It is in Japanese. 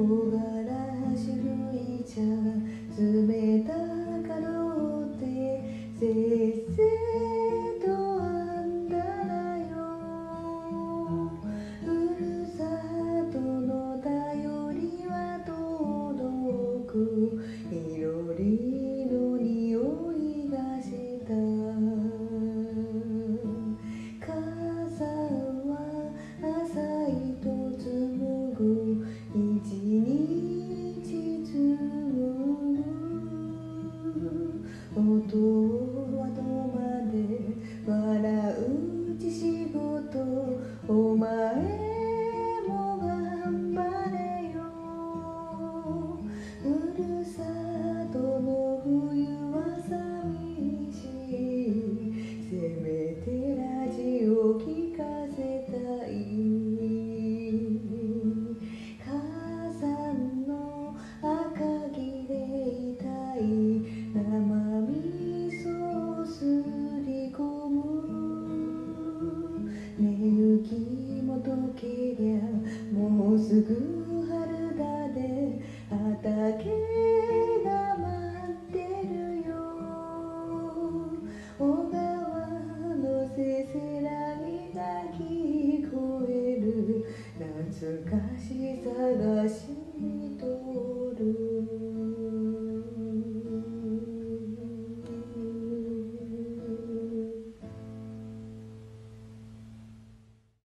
唐辛子吹い茶は冷たかろうてせっせはどまで笑う自信も溶けりゃもうすぐ春だで畑が待ってるよ。小川のせせらぎが聞こえる。懐かしさがし